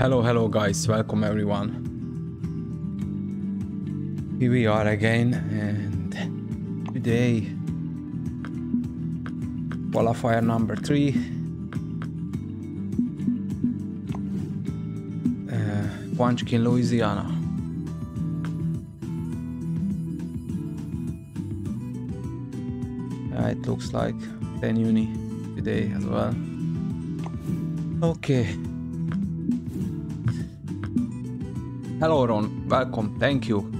Hello, hello guys, welcome everyone. Here we are again and today qualifier number three. Uh, Quanchkin, Louisiana. Yeah, it looks like 10 uni today as well. Okay. Hello Ron, welcome, thank you.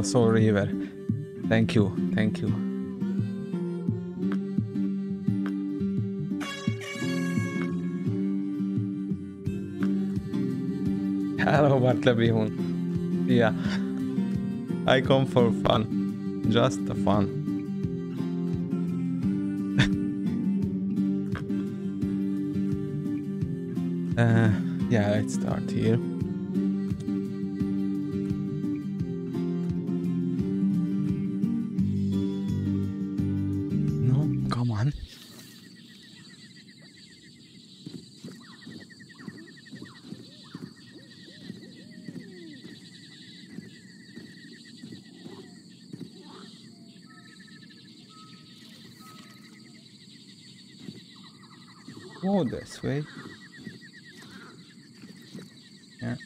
Hello, Soul River. Thank you, thank you. Hello, Bartleby Yeah. I come for fun. Just fun. uh, yeah, let's start here. This way. Yeah.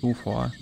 Too far.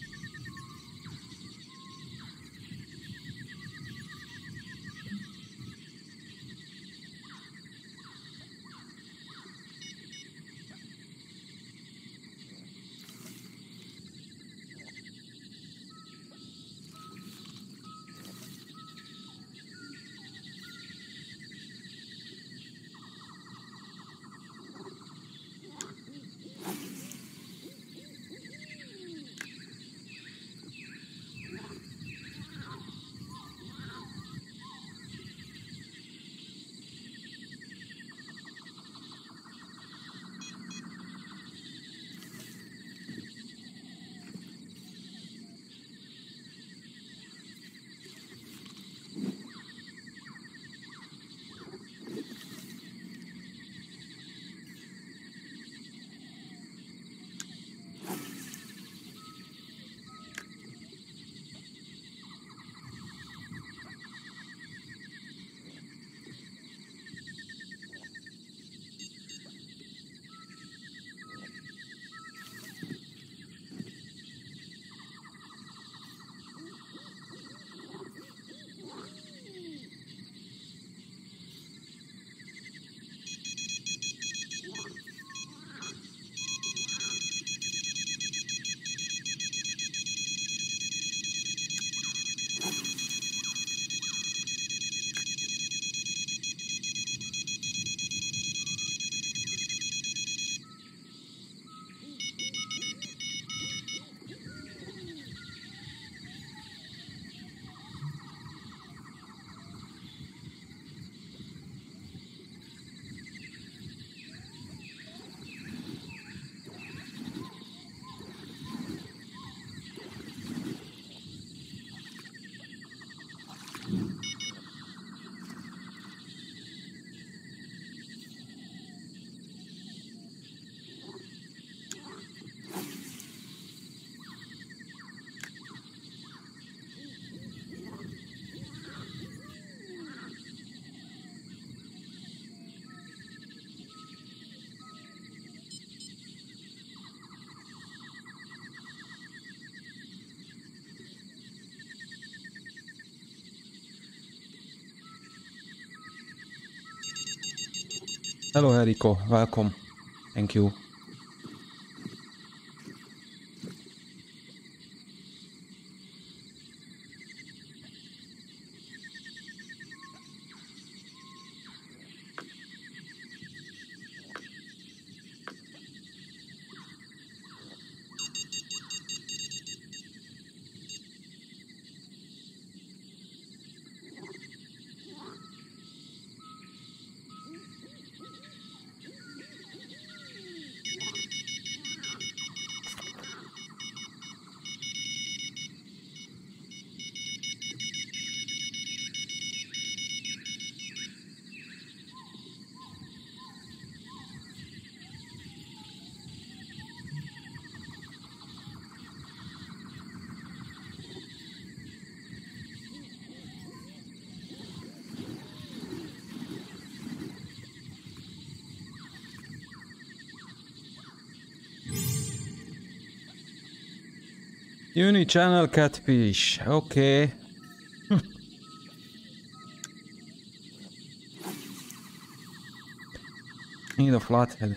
Hello, Eriko. Welcome. Thank you. Uni-channel catfish. Okay. Need a flathead.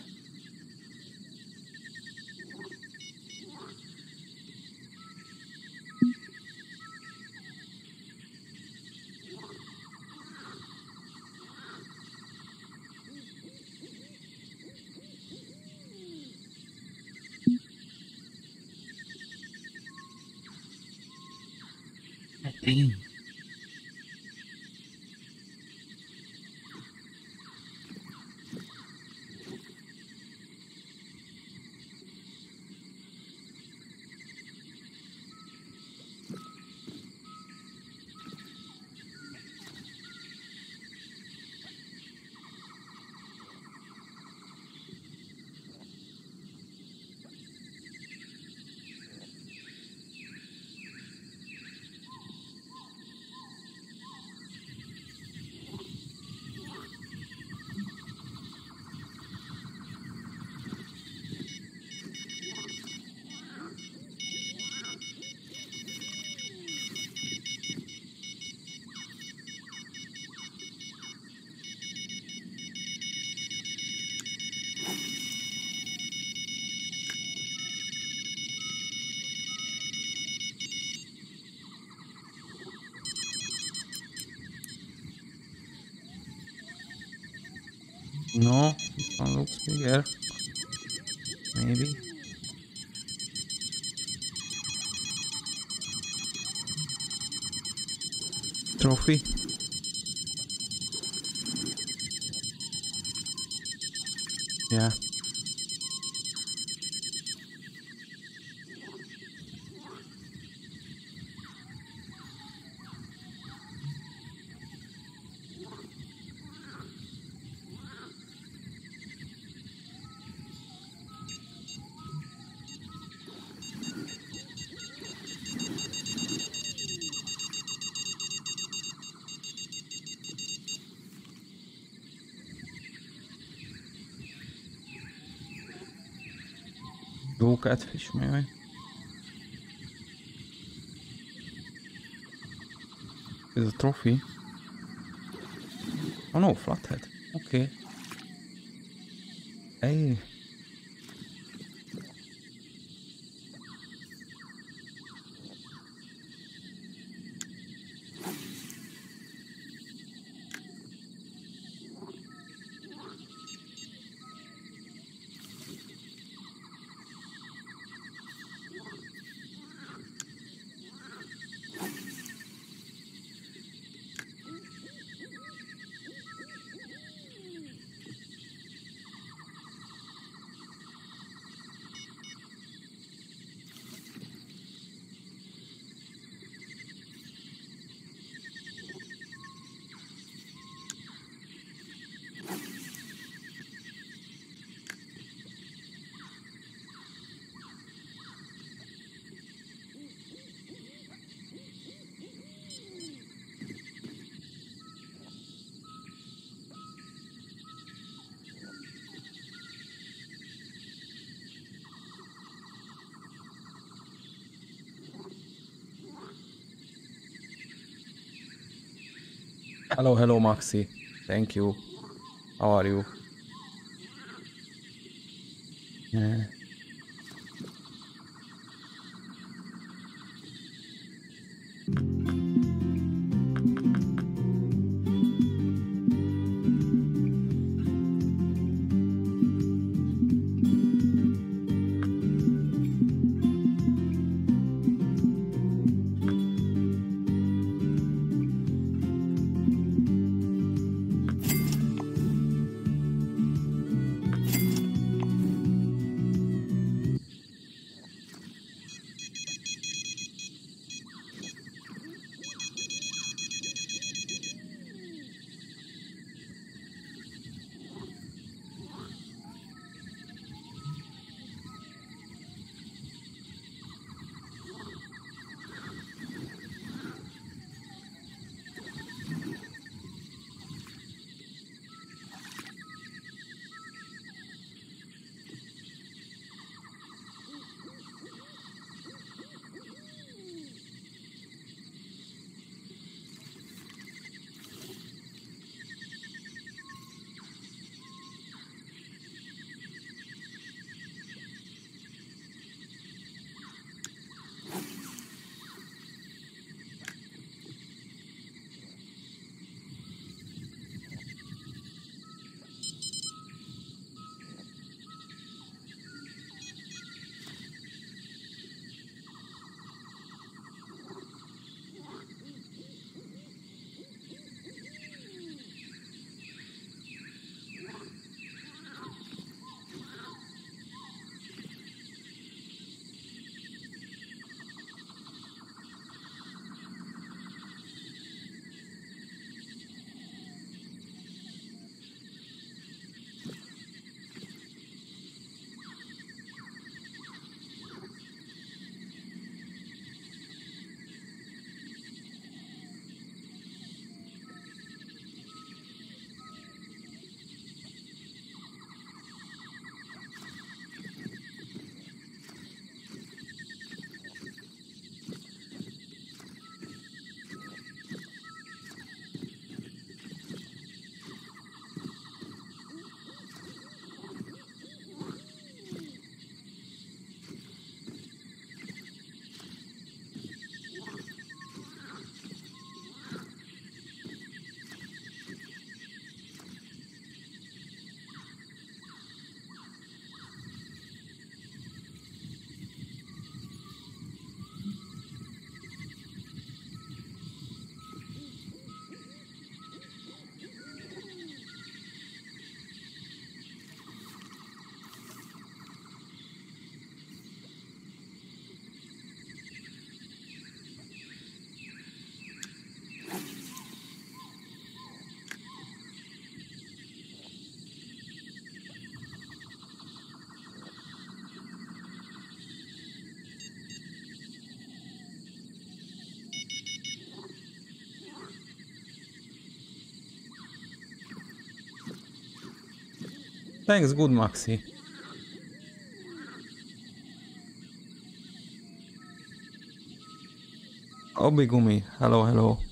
One. Maybe. Trophy. Yeah. Blue catfish, maybe. Is a trophy. Oh no, flathead. Okay. Hey. hello, hello, Maxi. Thank you. How are you? Yeah. Thanks, good Maxi. Obigumi, hello, hello.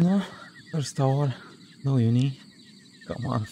No, first tower. No uni. Come on.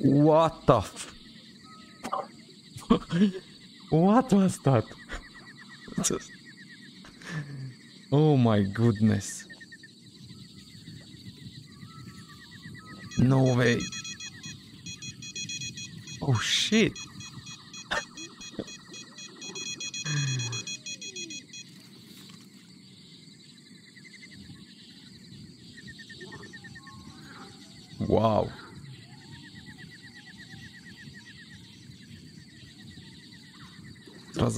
What the f- What was that? Oh my goodness. No way. Oh shit.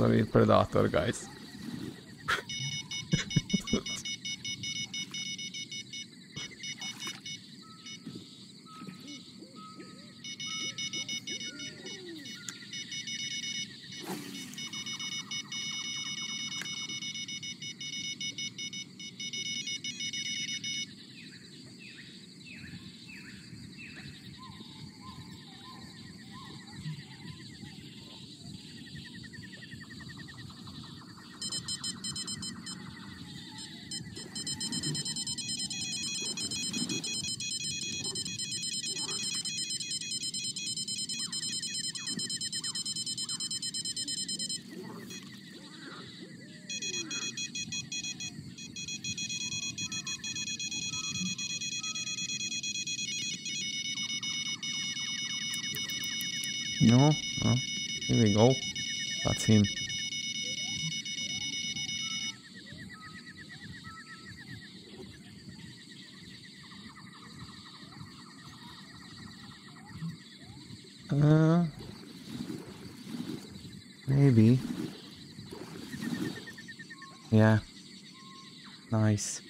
Was a predator, guys. No, no. Here we go. That's him. Uh, maybe. Yeah. Nice.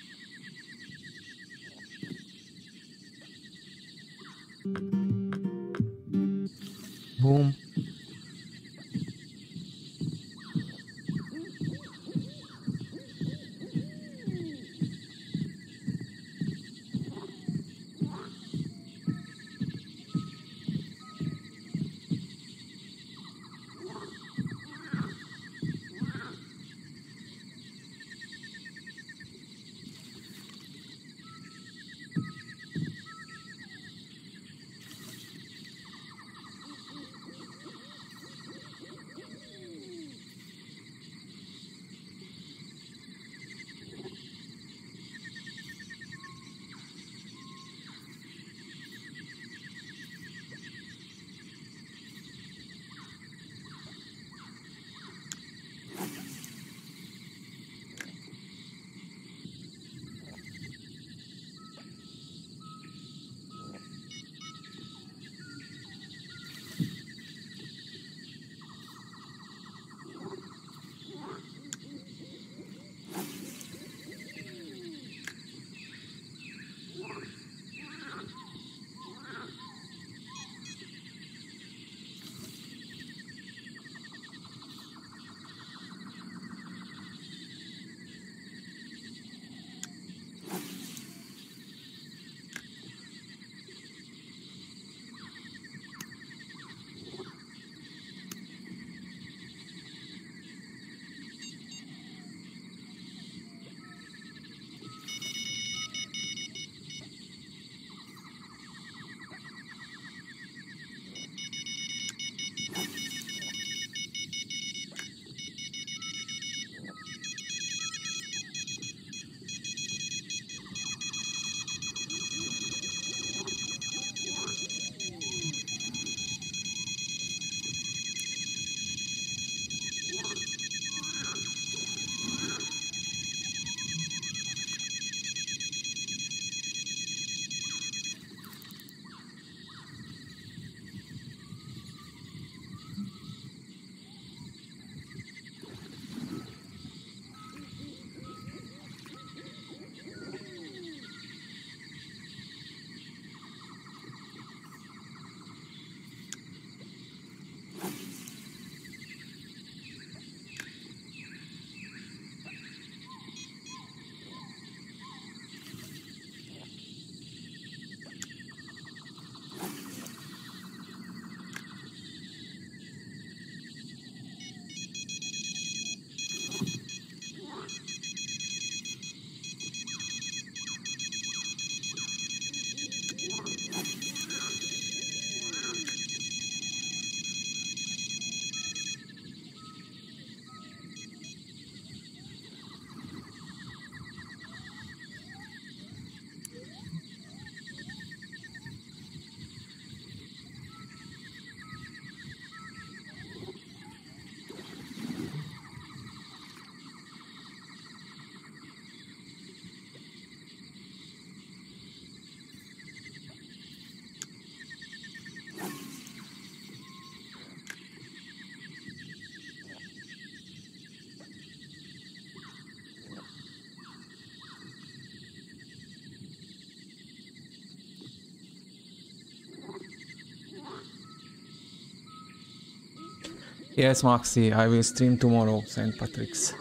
Yes, Maxi, I will stream tomorrow, St. Patrick's.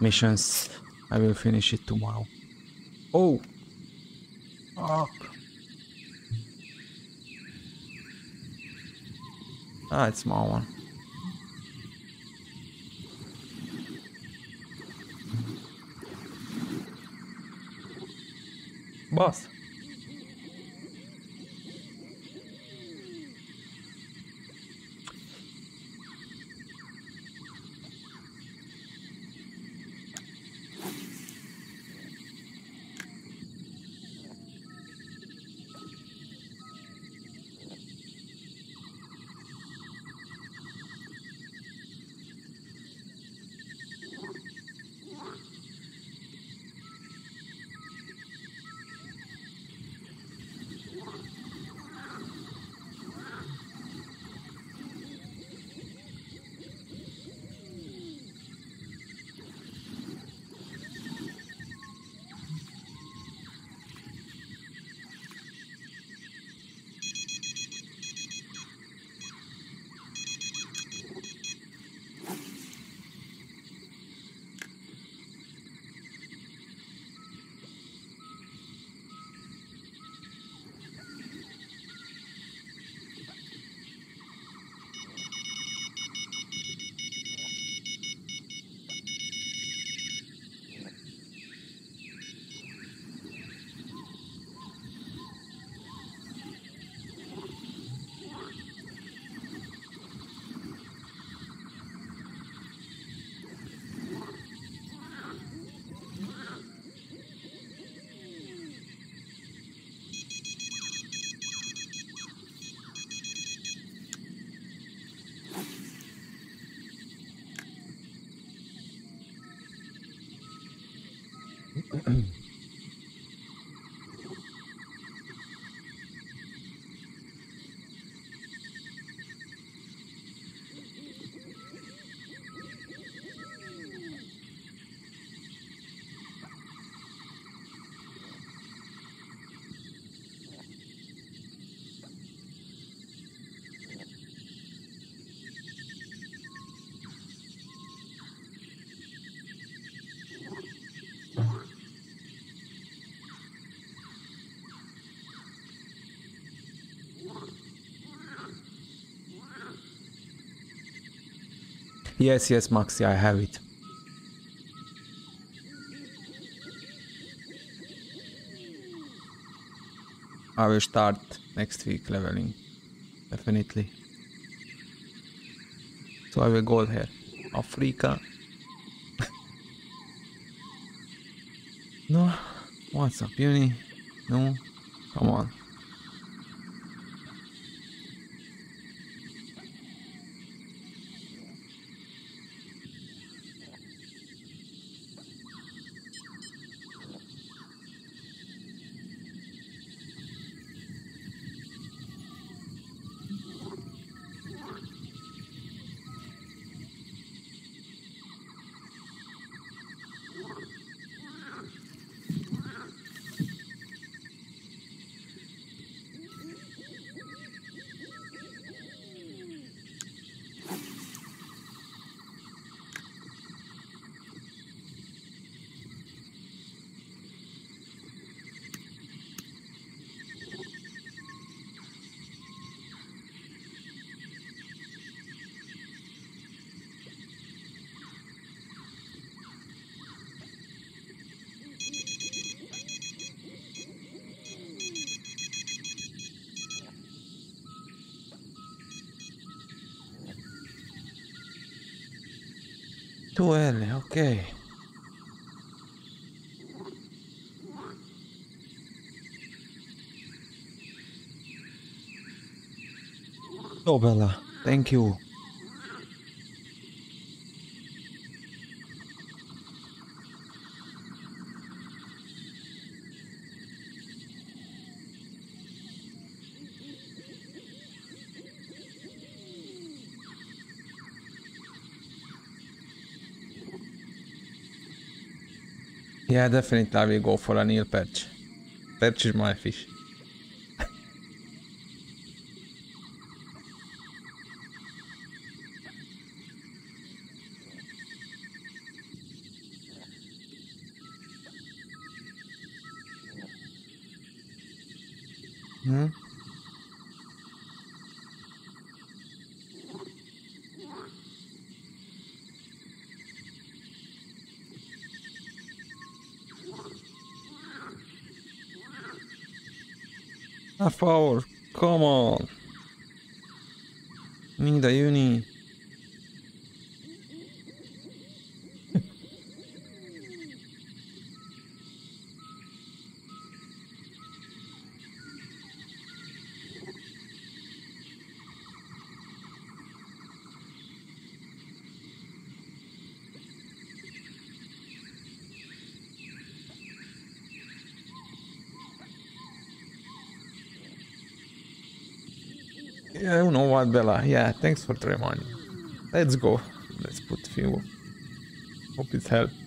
Missions. I will finish it tomorrow. Oh! Fuck. Ah, it's small one. Boss. Yes, yes, Maxi, I have it. I will start next week leveling. Definitely. So I will go here. Africa. no. What's up, Uni? No. Come on. Too early, okay. Oh, Bella, thank you. Yeah, definitely I will go for a Nile perch. Perch is my fish. Hmm? Half hour. Come on. Need a uni. Yeah, you know what, Bella. Yeah, thanks for reminder. Let's go. Let's put fuel. Hope it helps.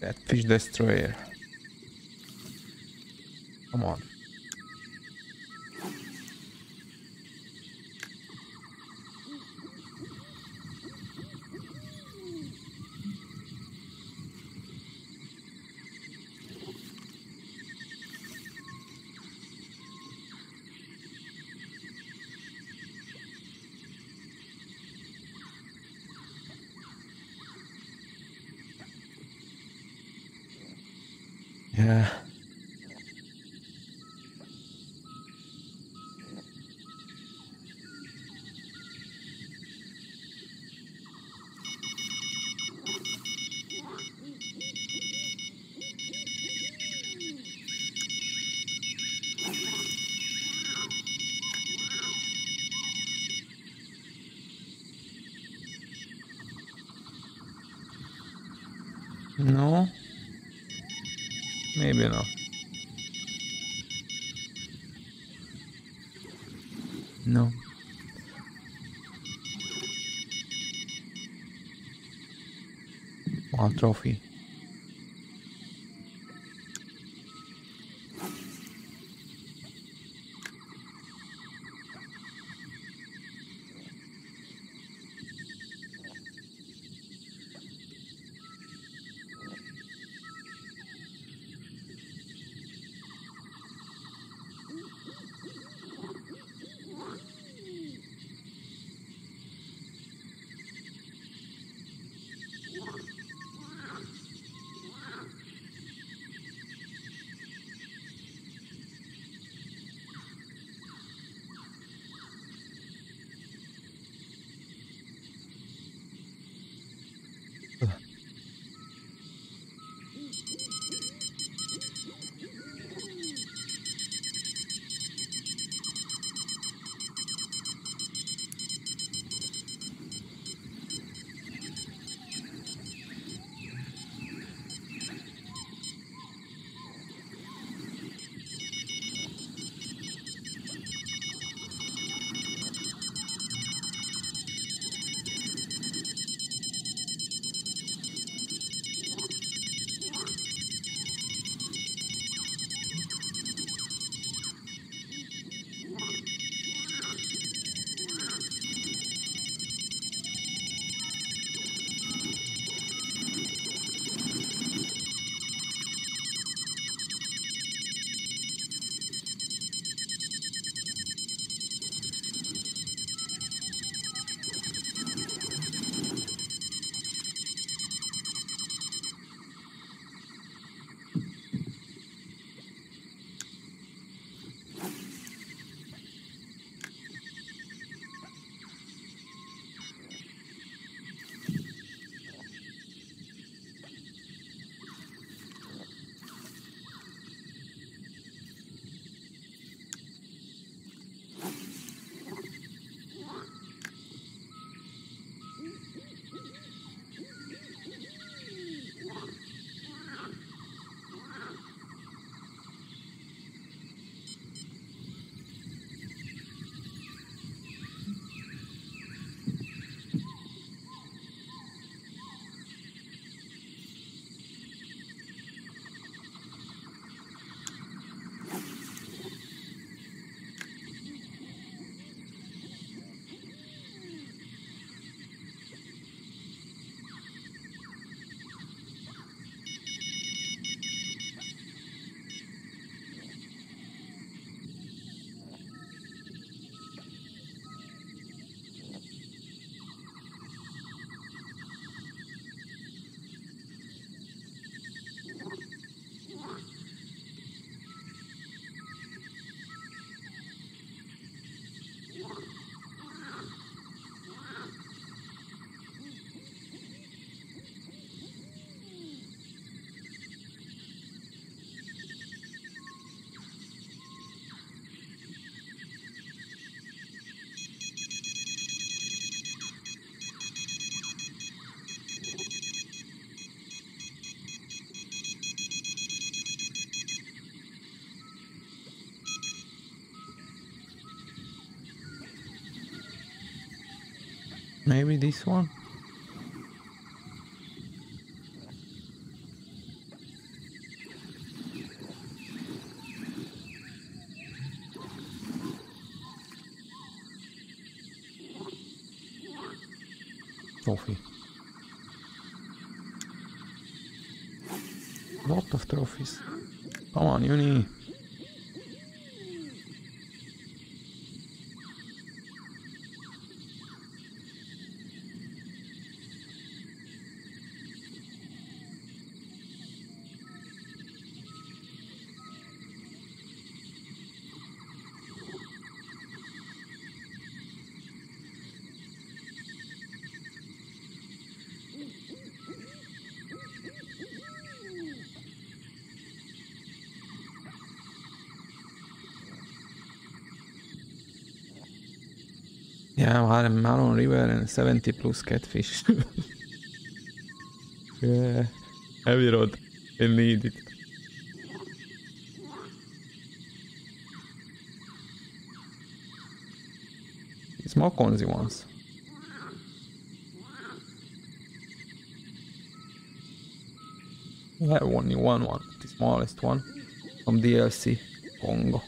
That fish destroyer. Trophy. Maybe this one? Trophy. Lot of trophies. Come on, Uni. Yeah, we had a Marron River and 70 plus catfish. yeah, heavy rod. I need it. Small cozy ones. We have only one one, the smallest one from DLC Congo.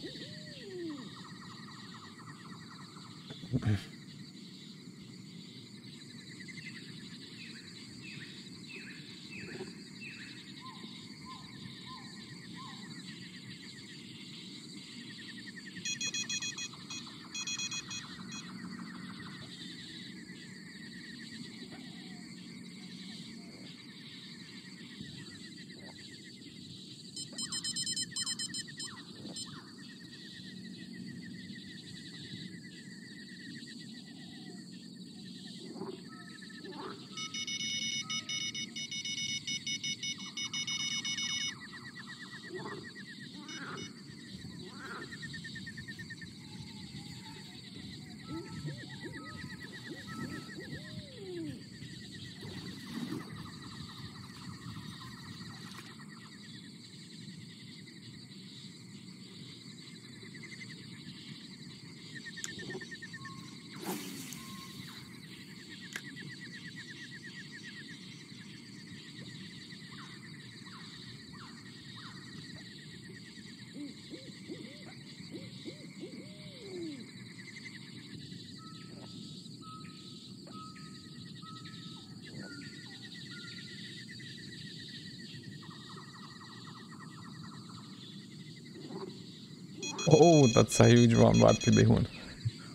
Oh, that's a huge one, Barty Bihun.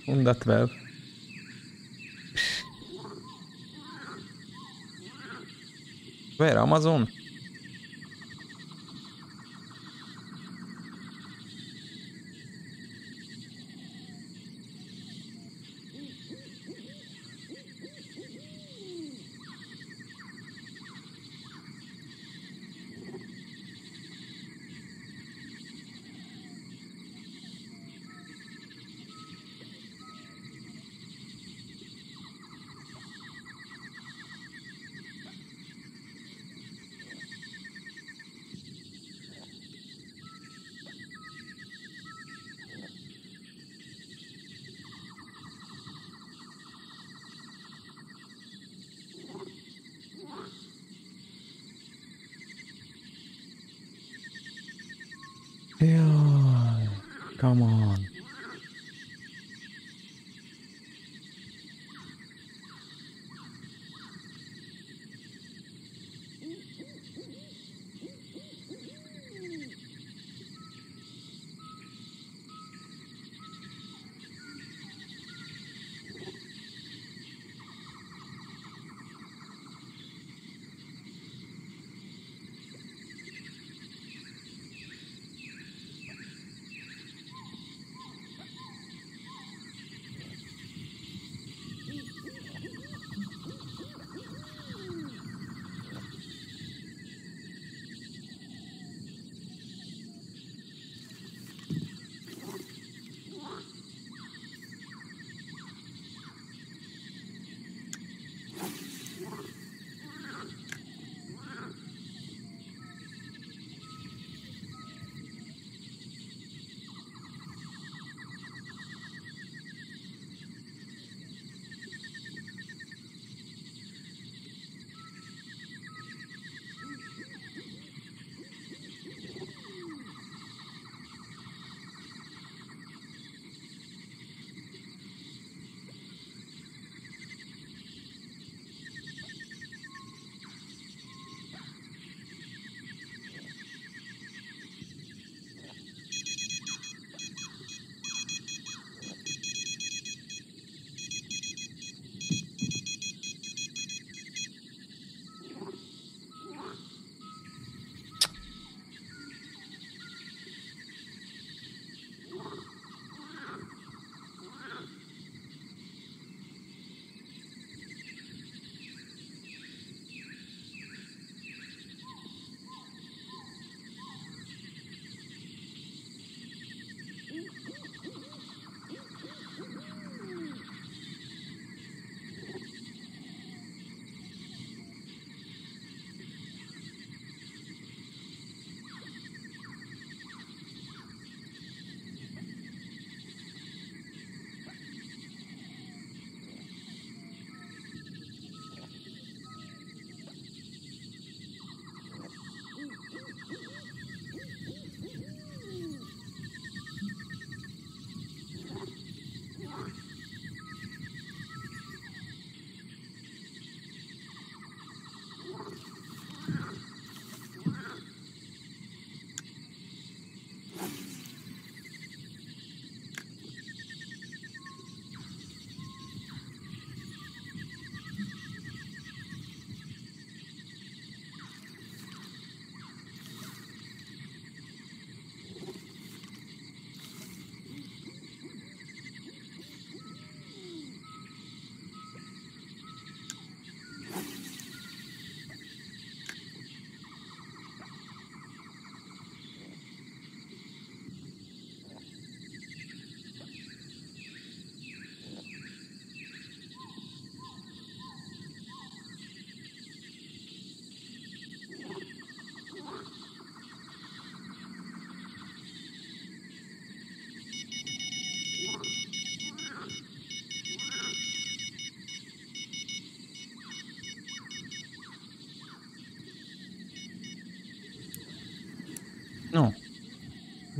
On that 12. Where? Amazon?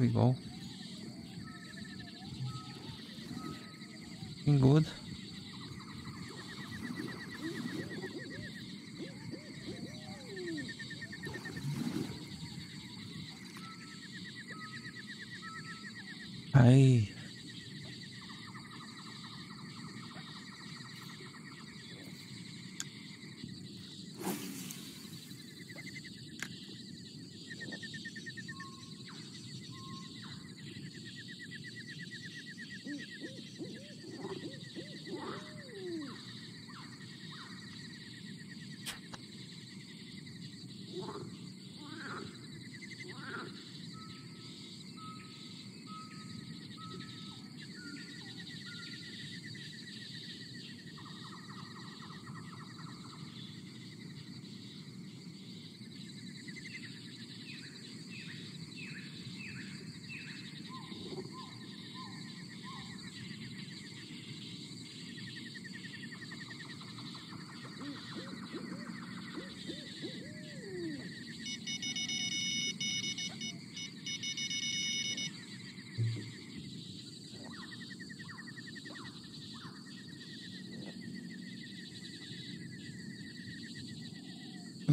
Here we go. Looking good. Ay.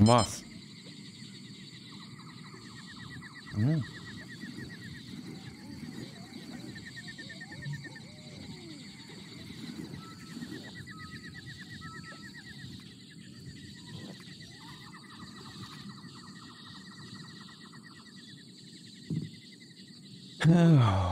Was? Hm. Oh.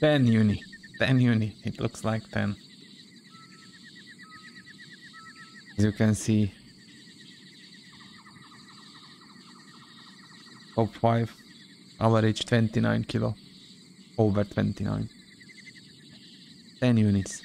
10 uni. 10 uni. It looks like 10. As you can see. Top 5. Average 29 kilo. Over 29. 10 units.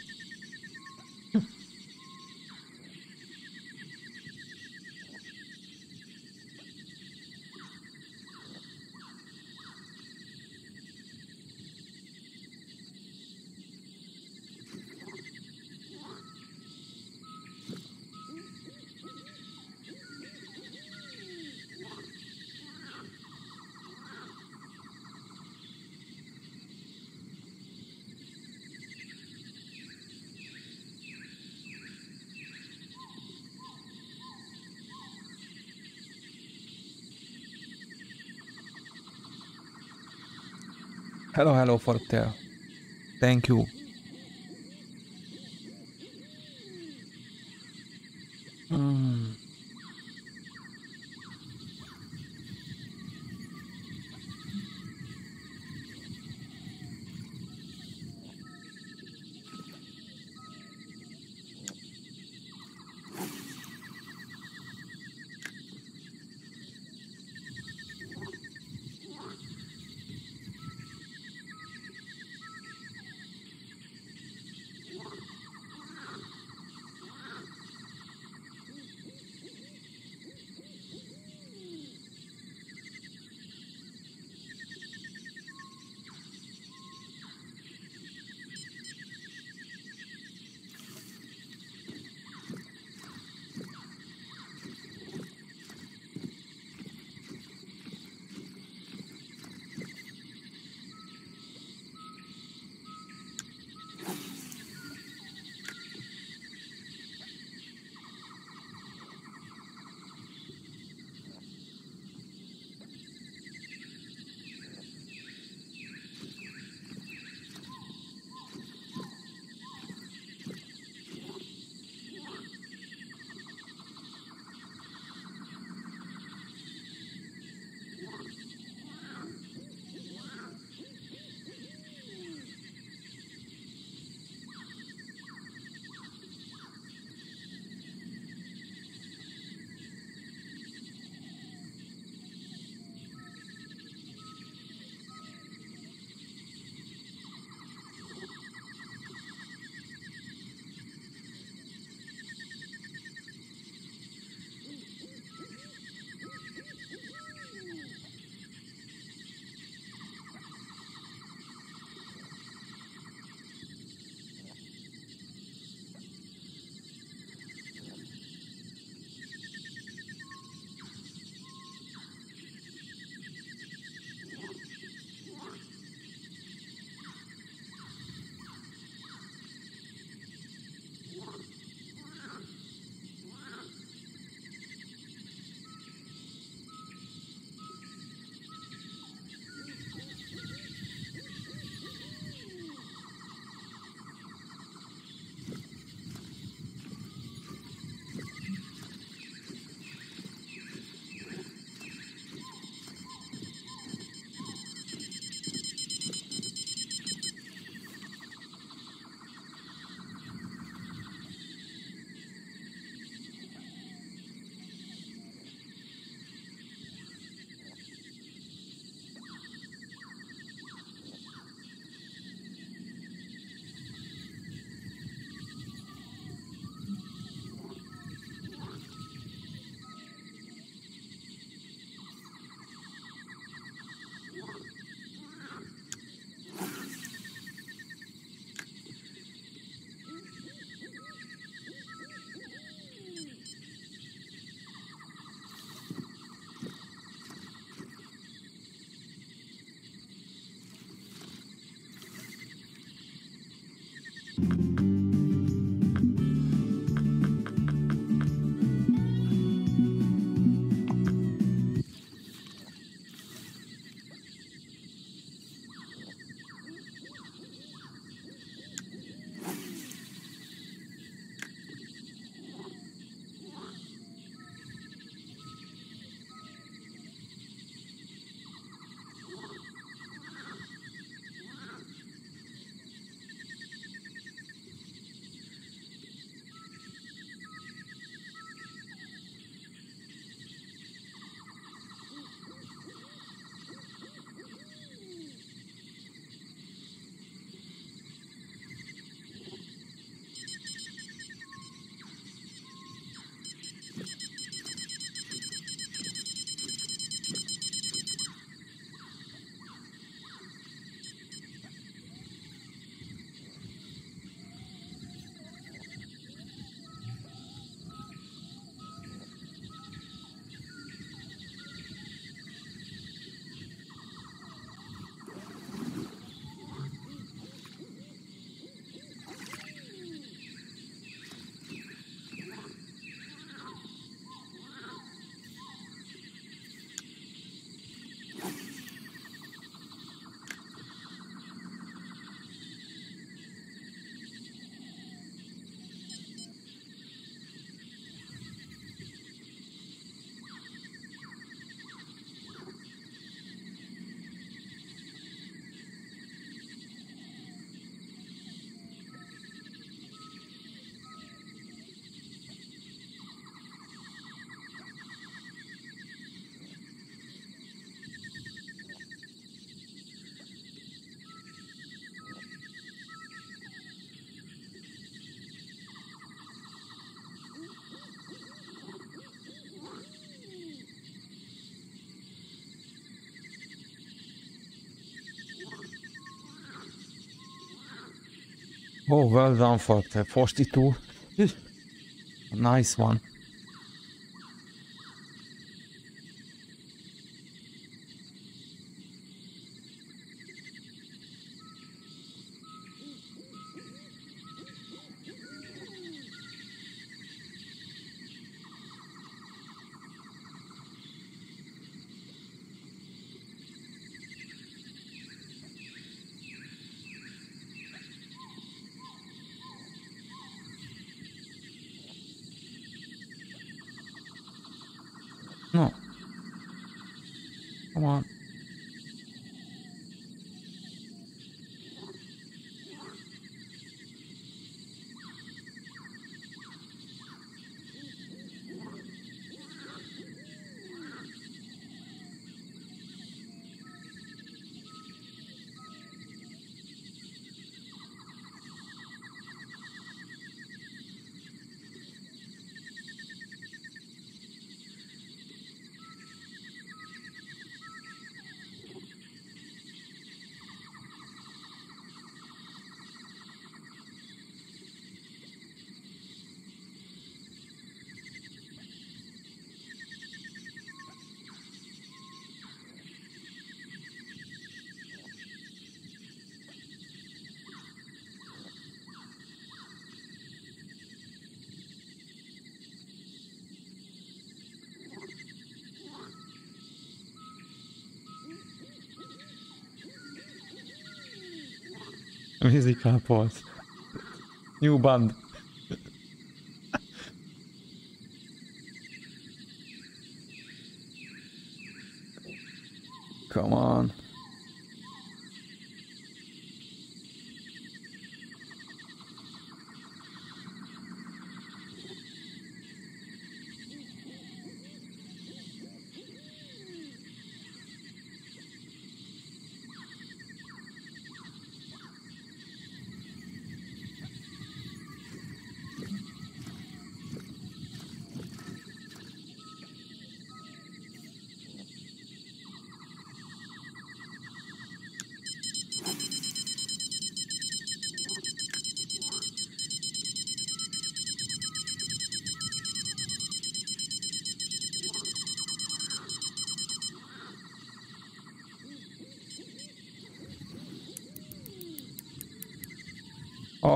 Hello, hello, Forte. Thank you. Oh, well done for the 42. nice one. Musical pause. New band.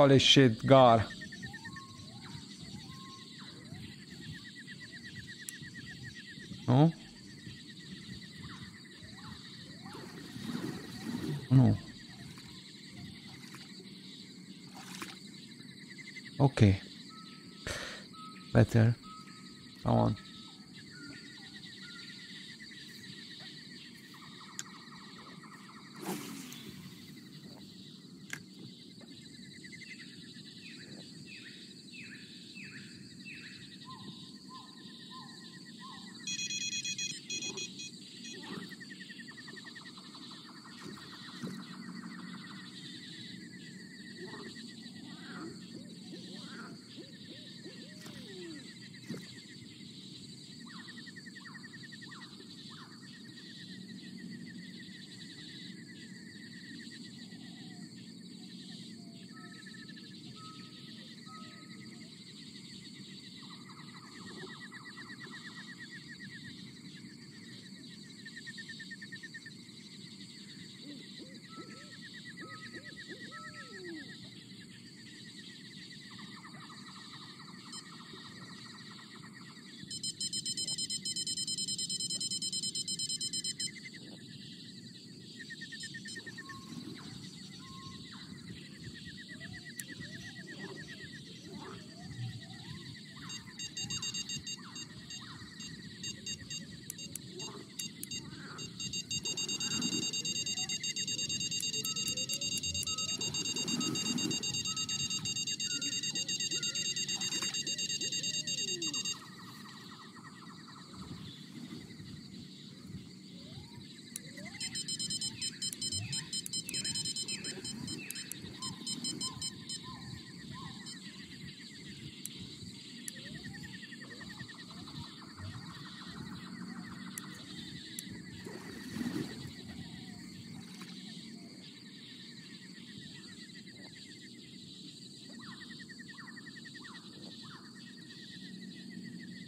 Holy shit,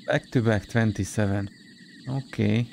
Back to back 27. Okay.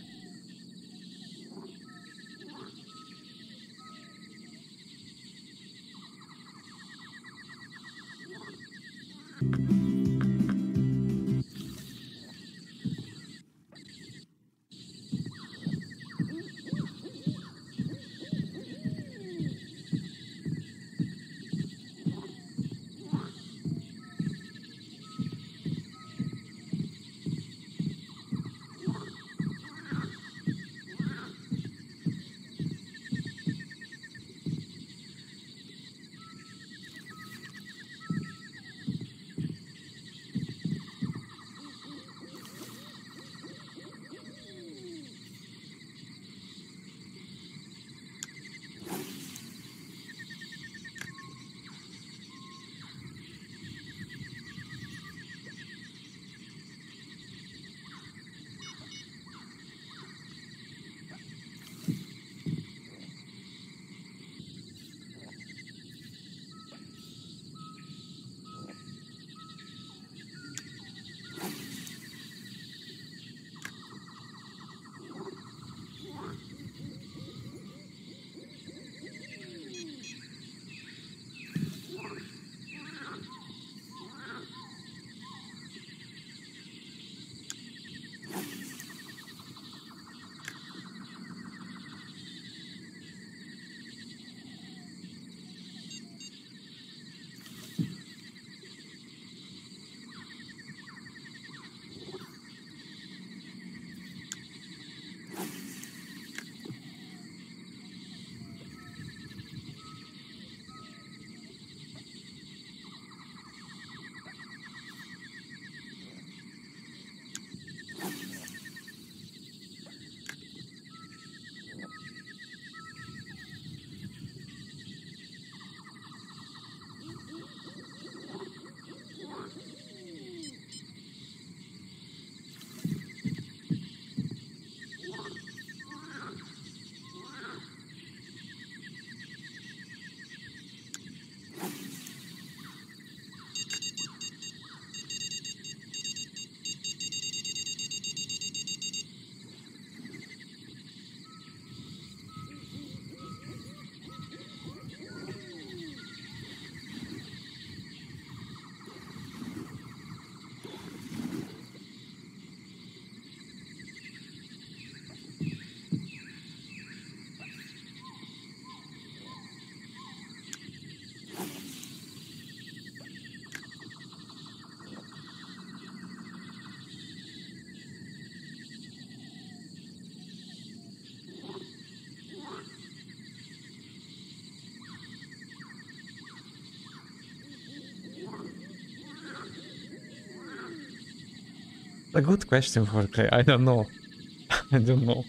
A good question for Clay. I don't know. I don't know.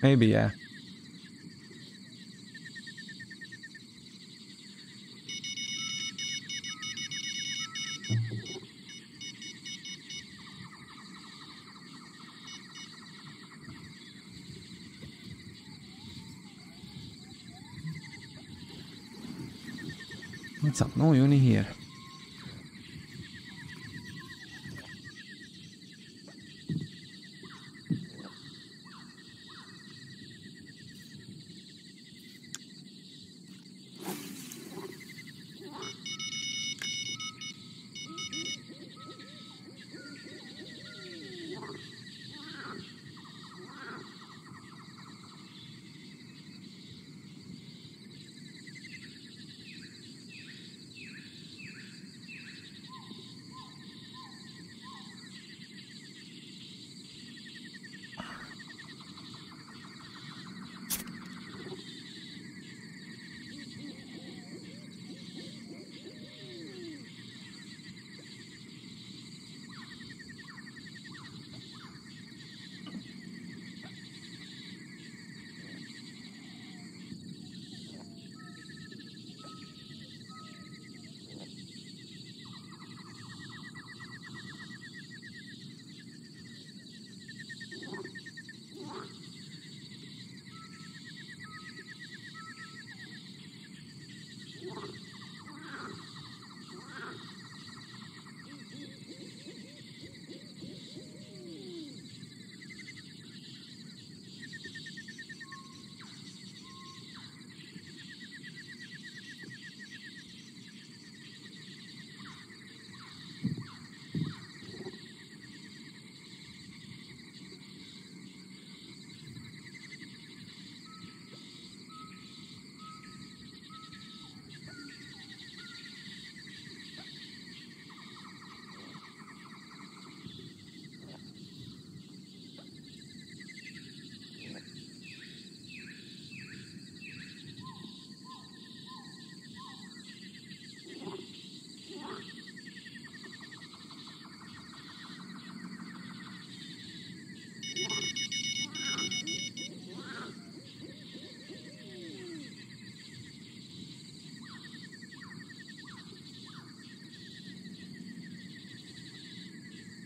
Maybe, yeah. What's up? No, only here.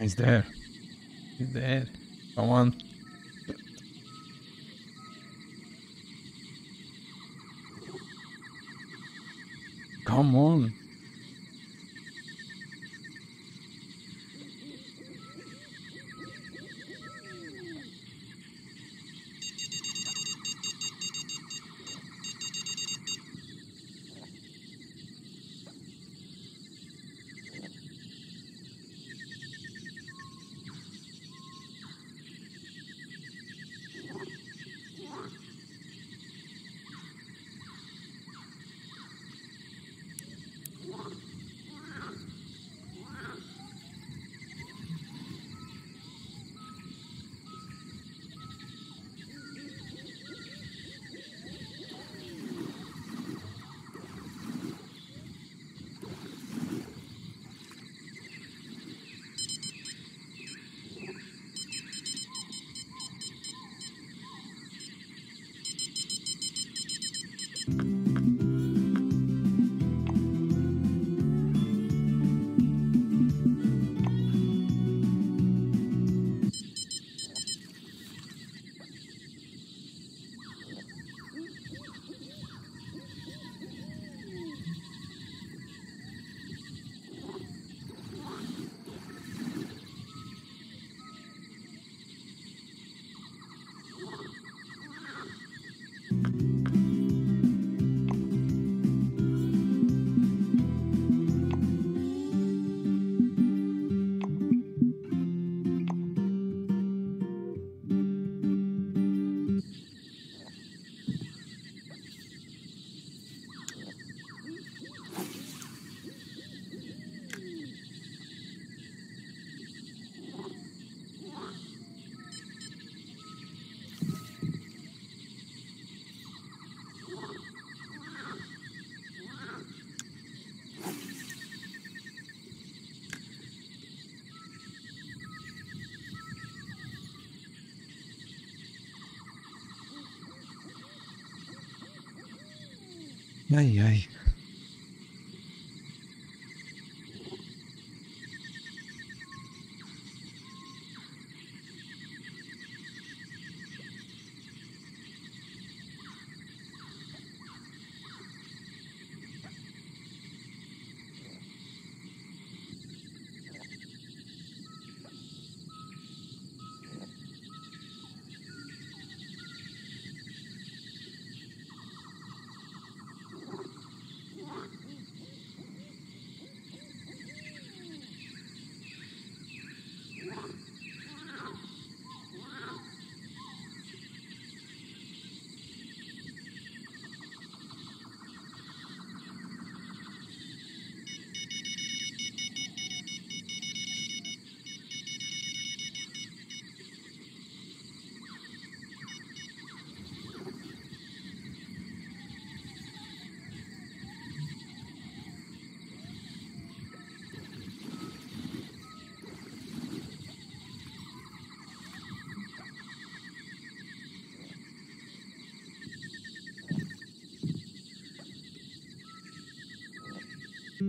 He's there. He's there. Come on. Come on. Ai, ai.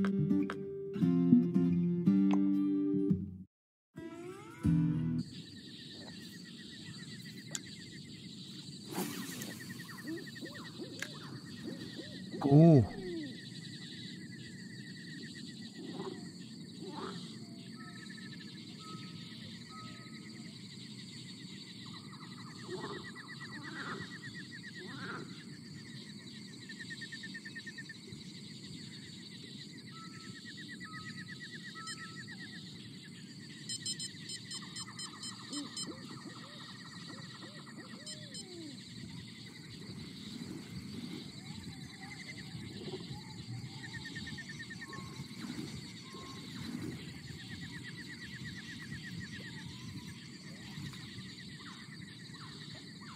Oh.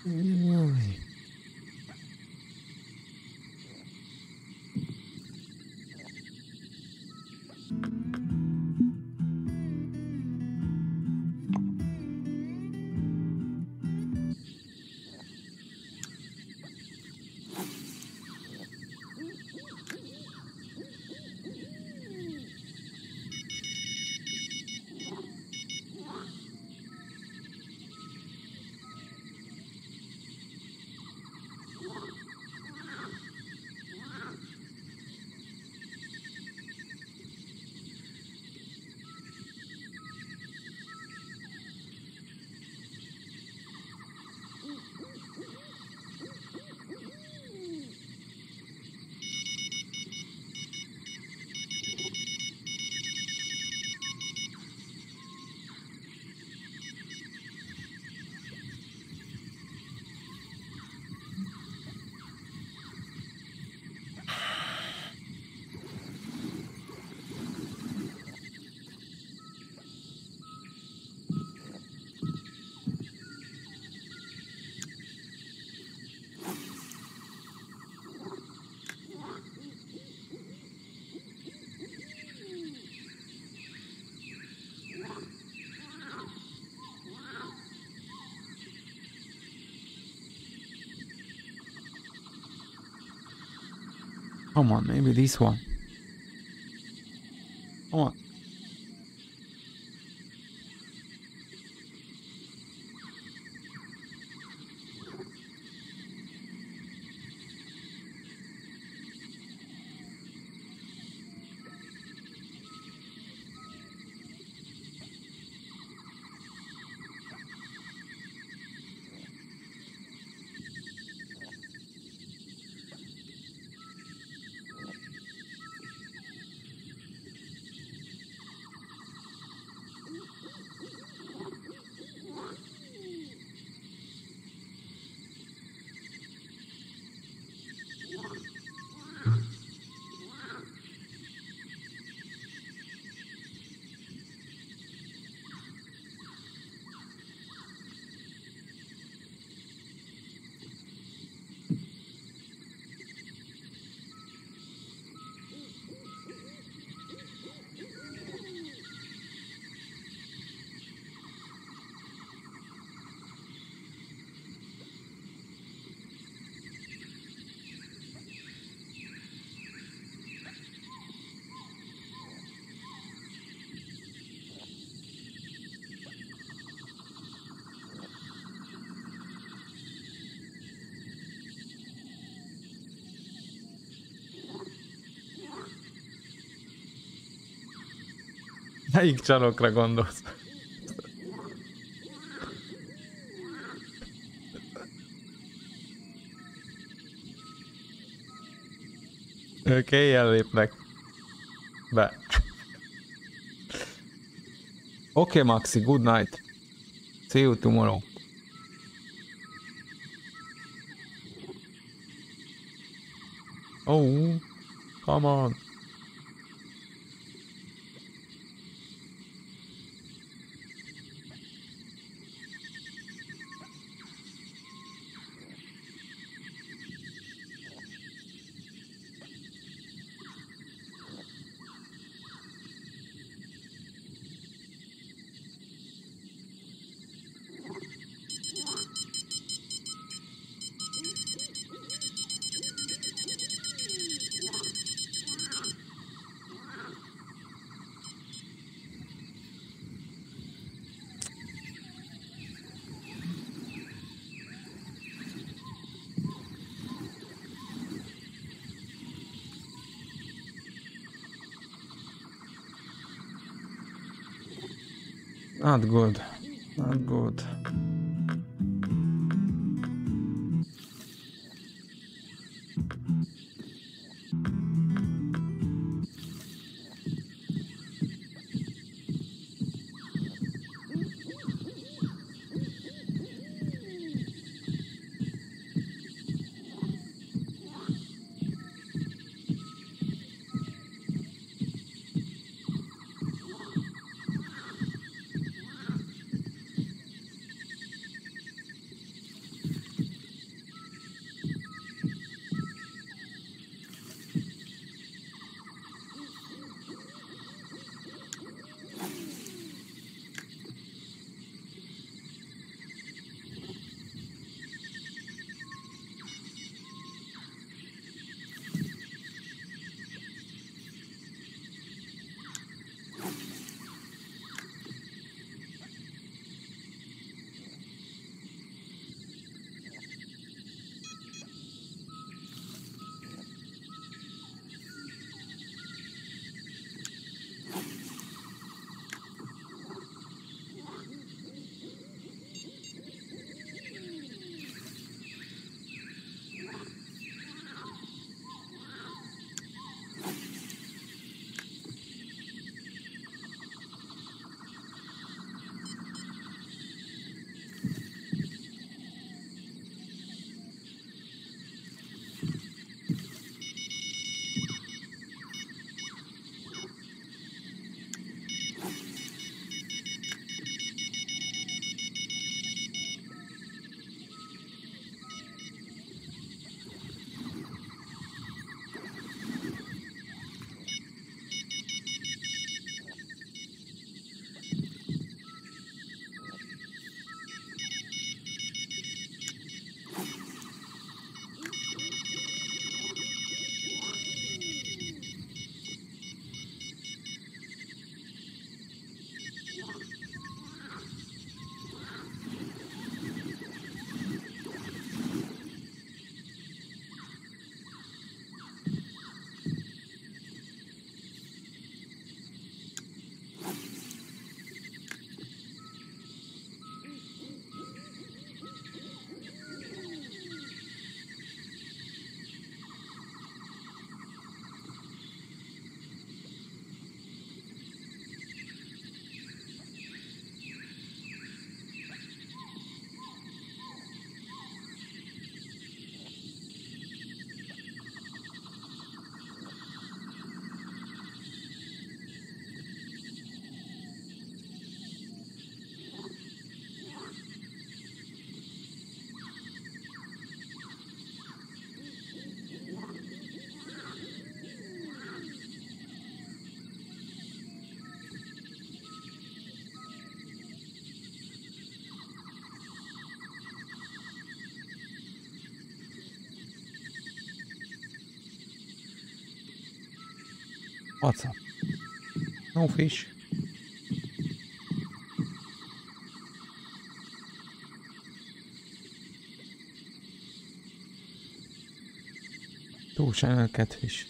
Mm-hmm. Come on, maybe this one. Melyik csalokra gondolsz? Ők éjjel lépnek be. Oké, okay, Maxi, good night. See you tomorrow. Oh, come on. Not good. Not good. What's up? No fish. Two channel catfish.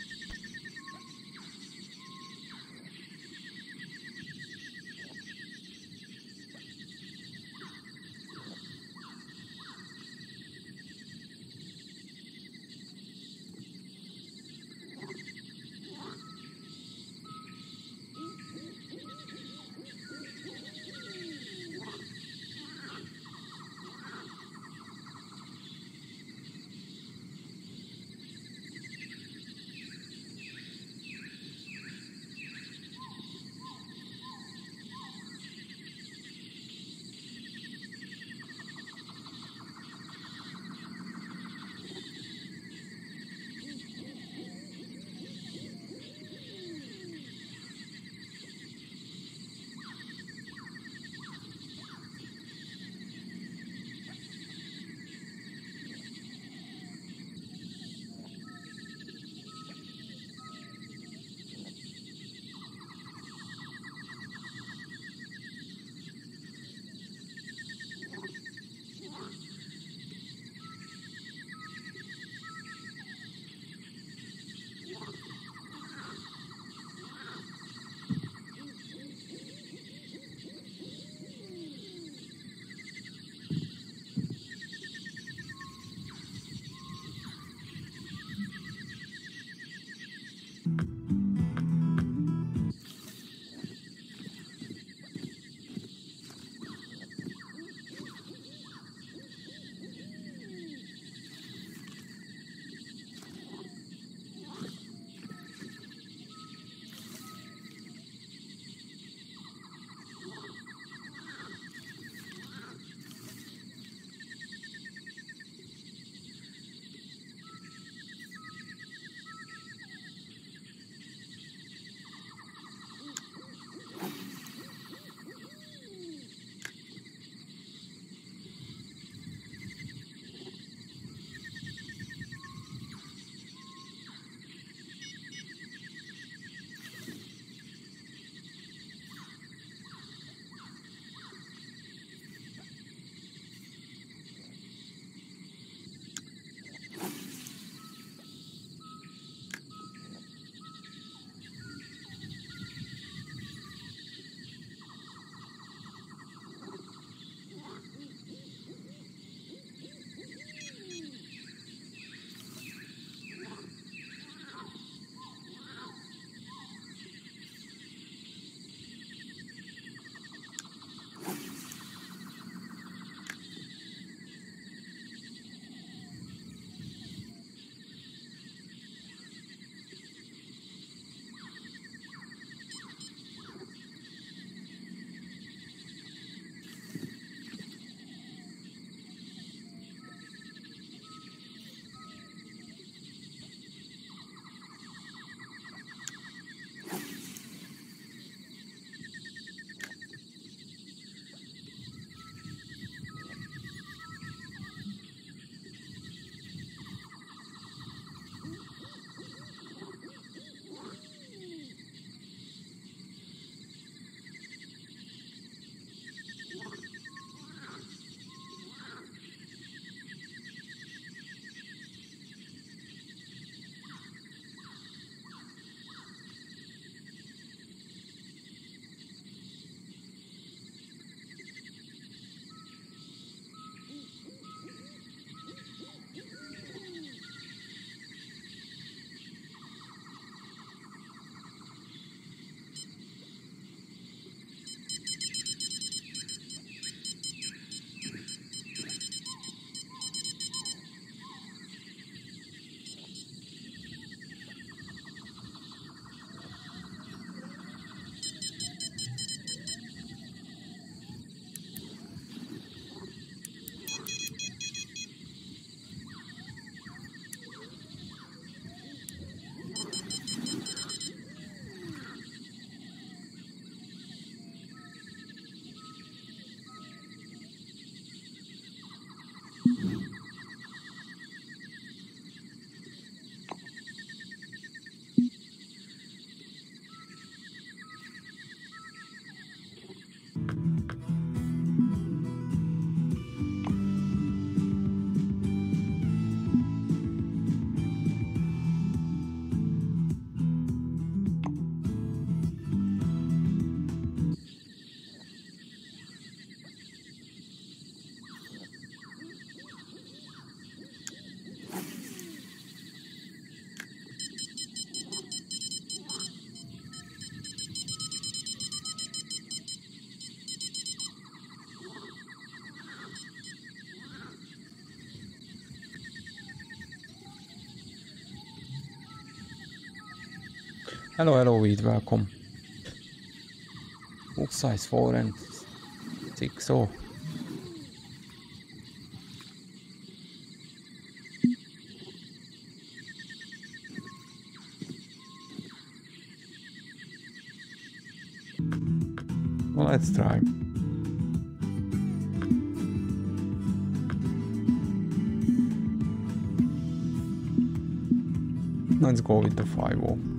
Hello, hello, Weed, welkom. Book size 4 and 6, oh. Well, let's try. Let's go with the 5 -0.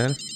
There.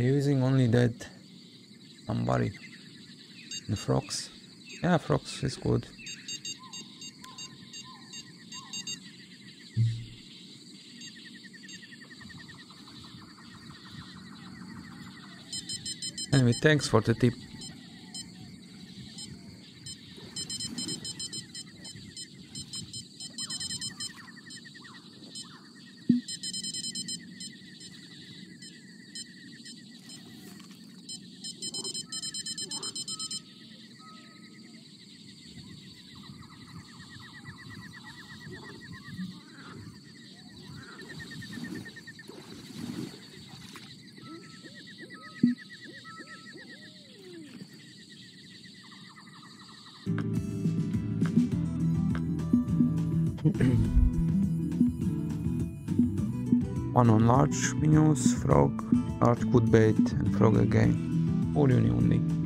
They're using only that somebody. The frogs. Yeah, frogs is good. Anyway, thanks for the tip. One on large minions, frog, large good bait, and frog again. All you need.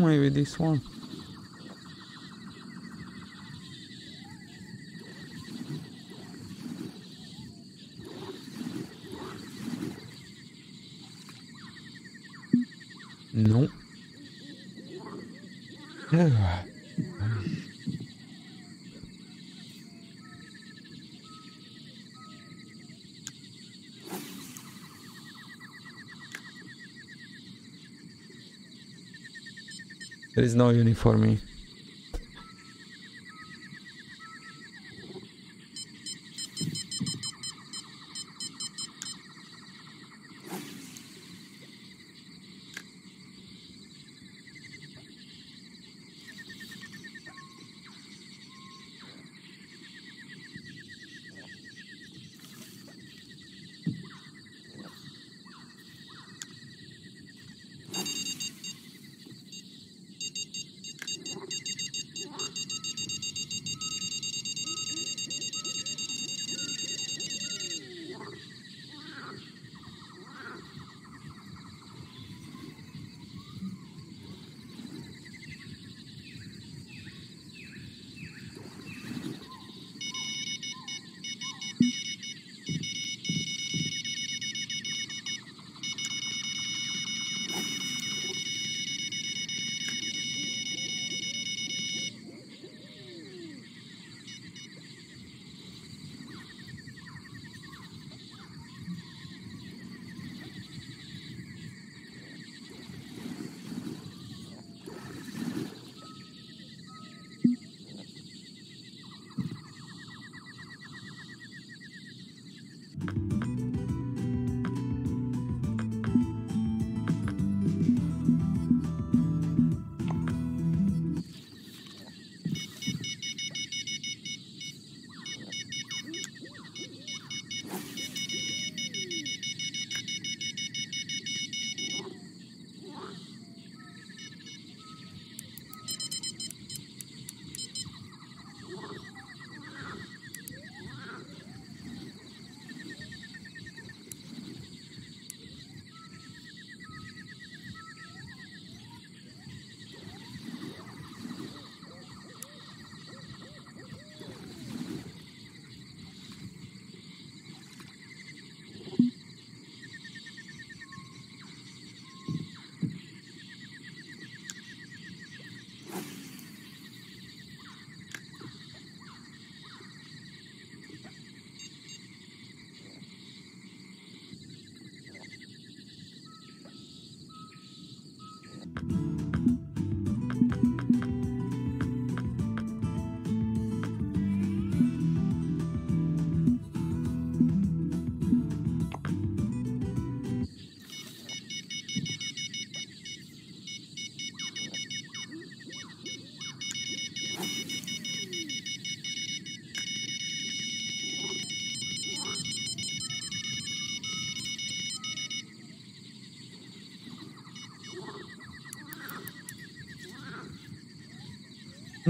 Oh, maybe this one. No. There is no uni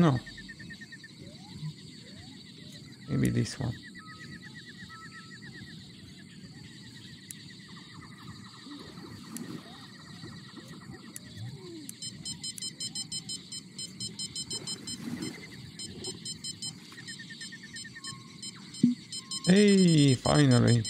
No. Maybe this one. Hey, finally.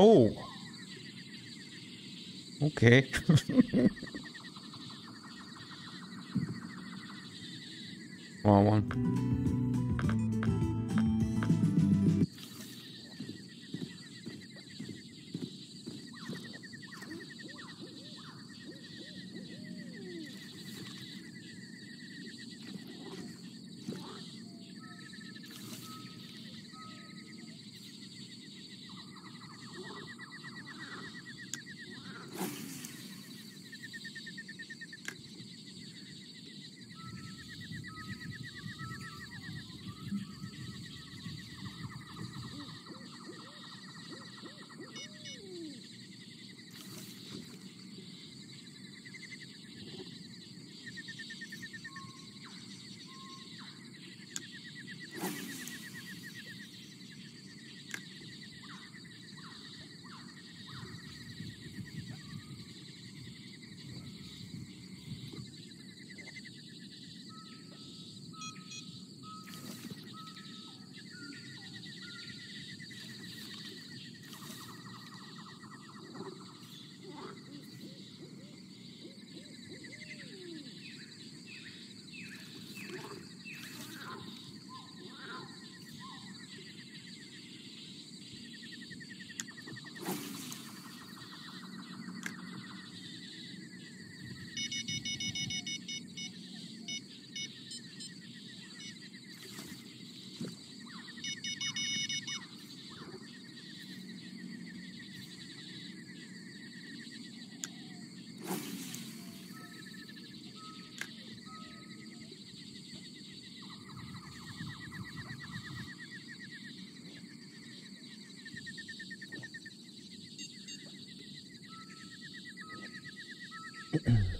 Oh. Okay. Yeah.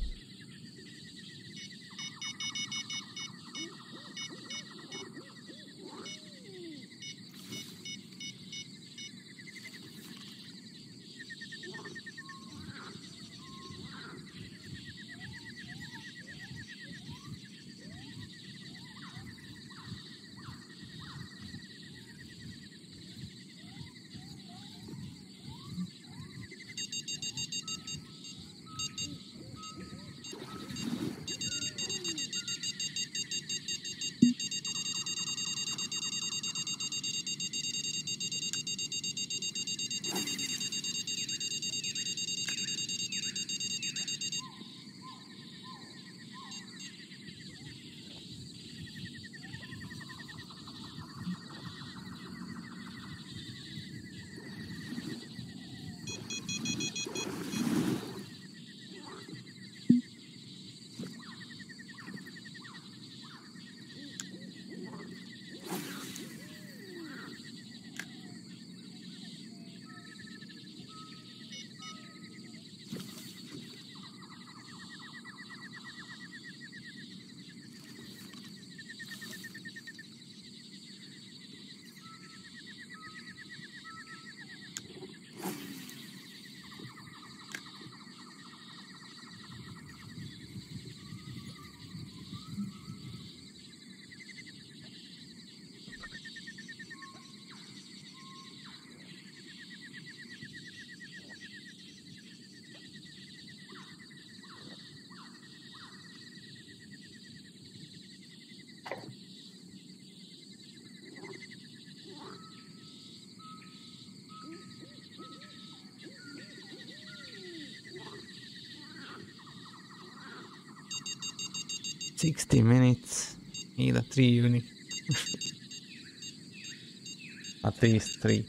60 minutes. Need a 3 unit. At least 3.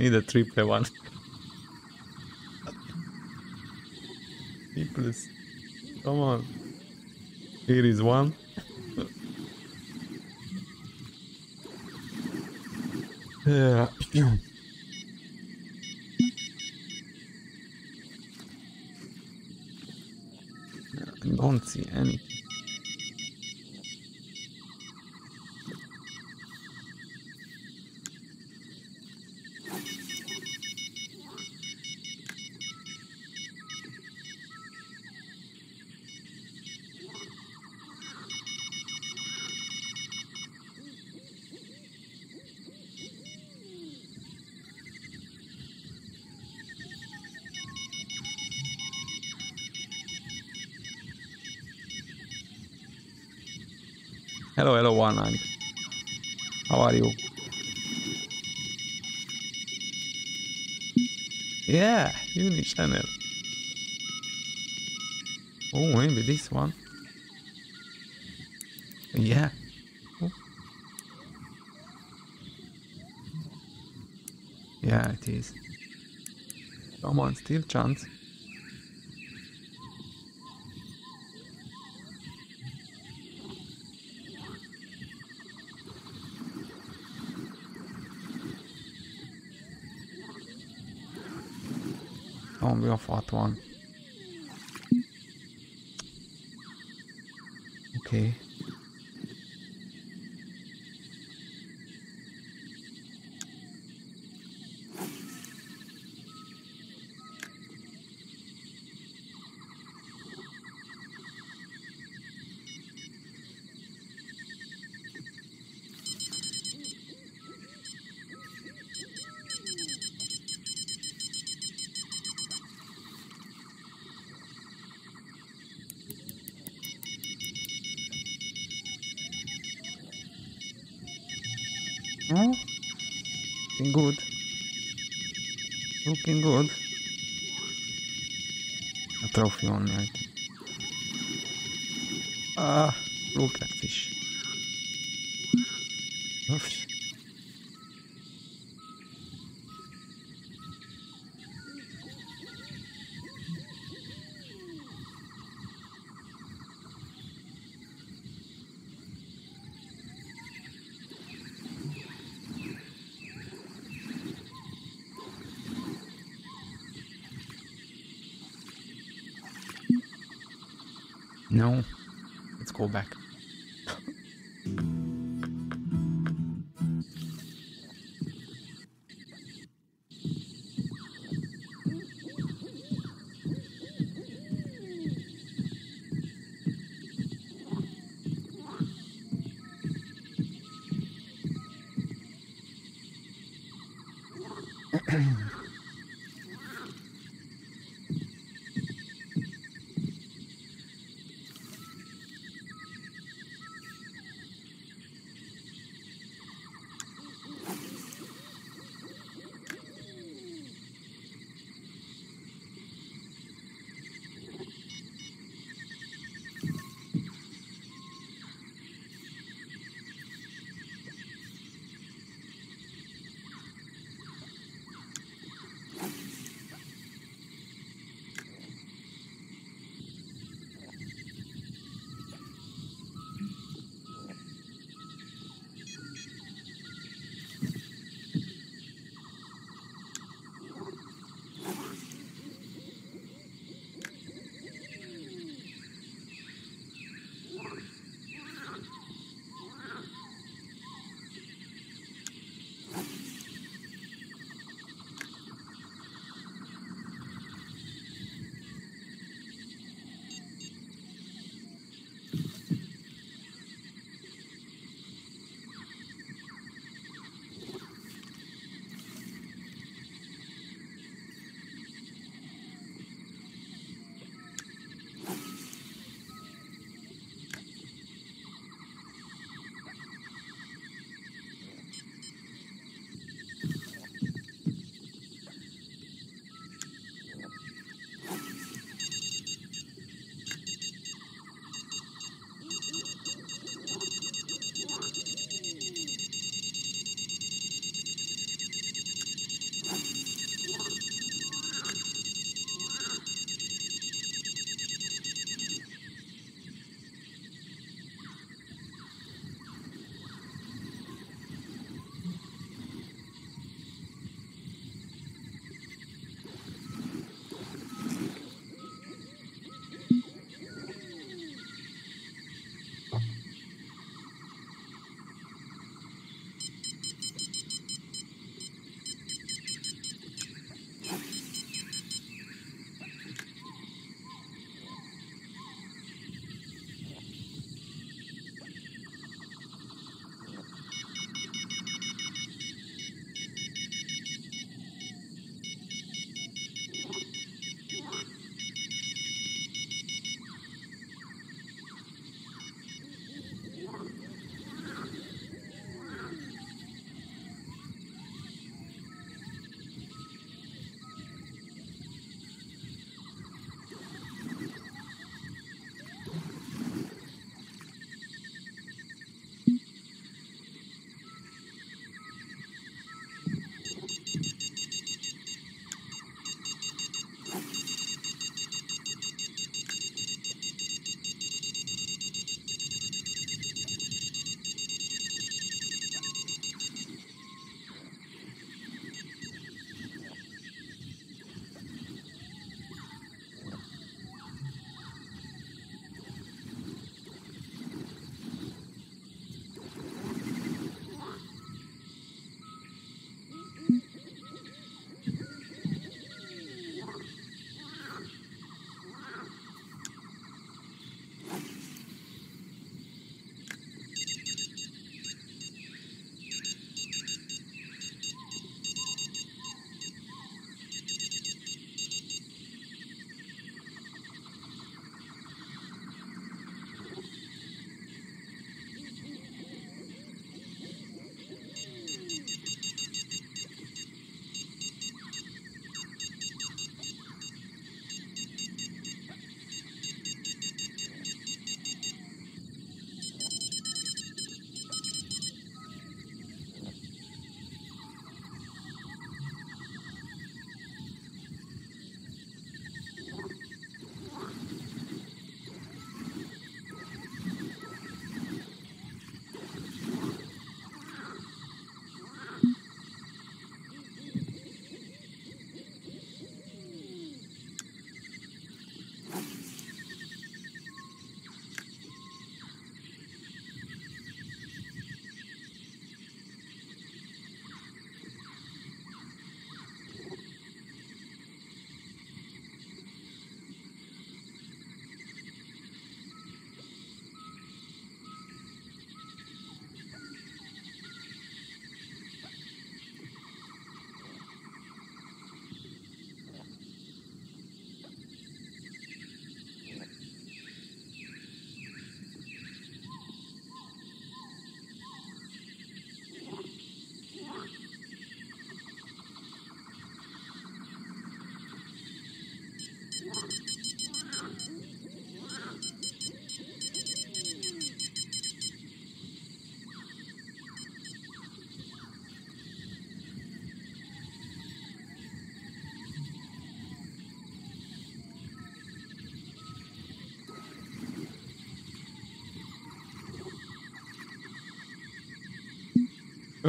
Need a triple one. Please. Come on. Here is one. yeah. How are you? Yeah, uni channel. Oh, maybe this one. Yeah. Yeah, it is. Come on, still chance. Fått one. Okay. Let's back.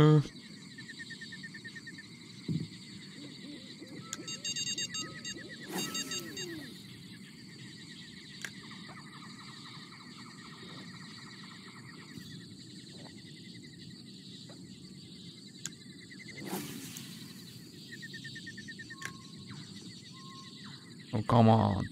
Oh, come on.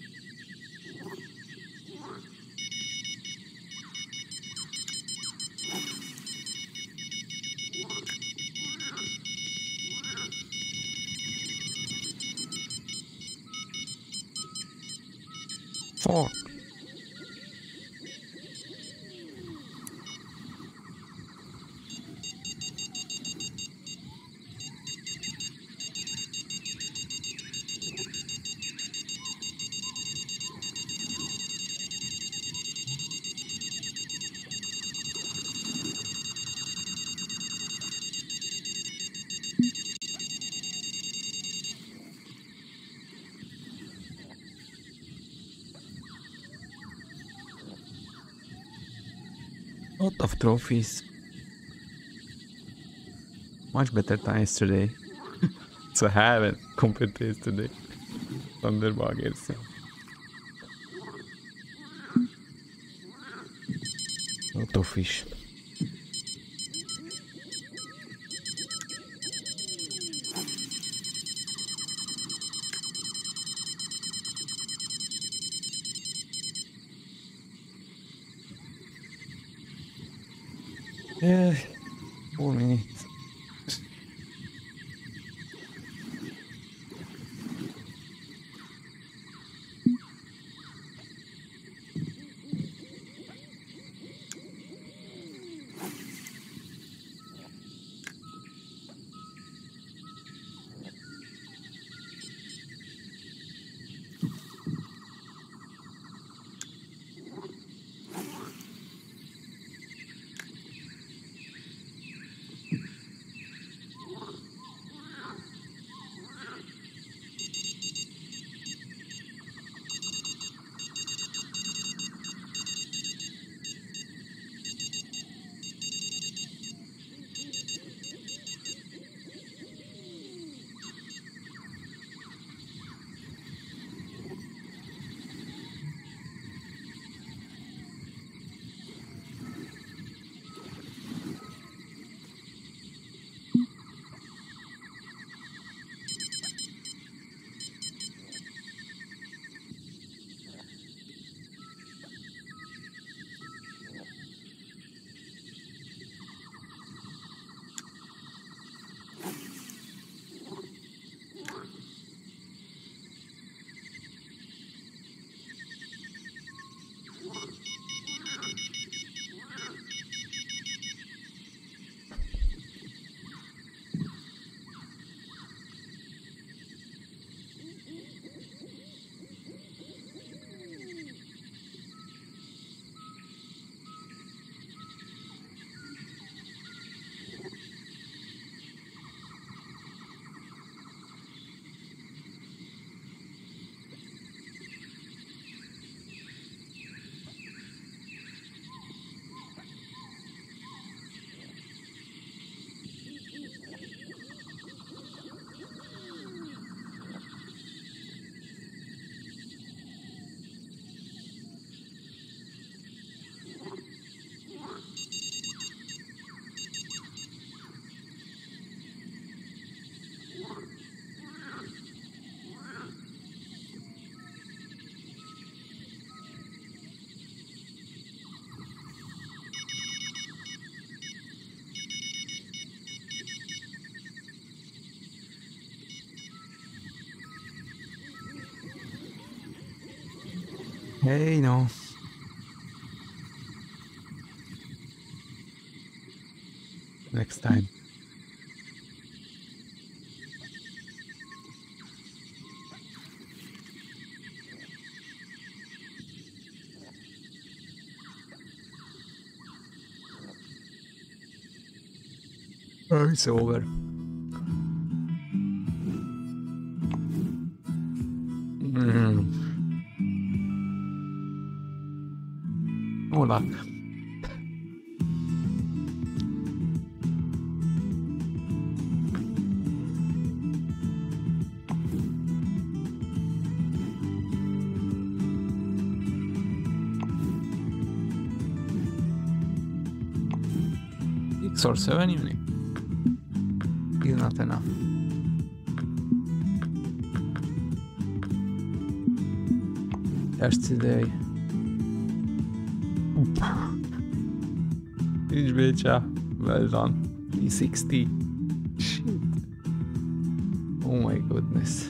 Lot of trophies. Much better time yesterday. it's a heaven compared to yesterday. Thunderbugers. Lot of fish. Hey, no. Next time. Oh, it's over. uh, six or seven unit is not enough. Yesterday. Becha. Well done. 360. Shit. Oh my goodness.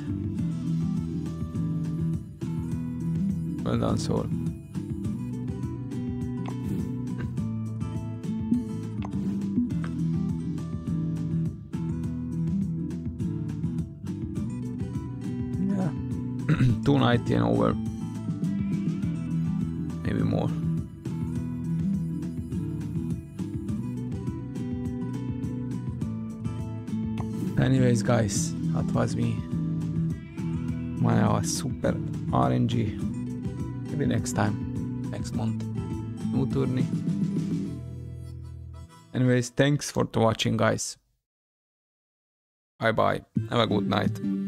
Well done, Soul. Yeah. 290 and over. Anyways, guys, that was me. My uh, super RNG. Maybe next time, next month. New tourney. Anyways, thanks for watching, guys. Bye bye. Have a good night.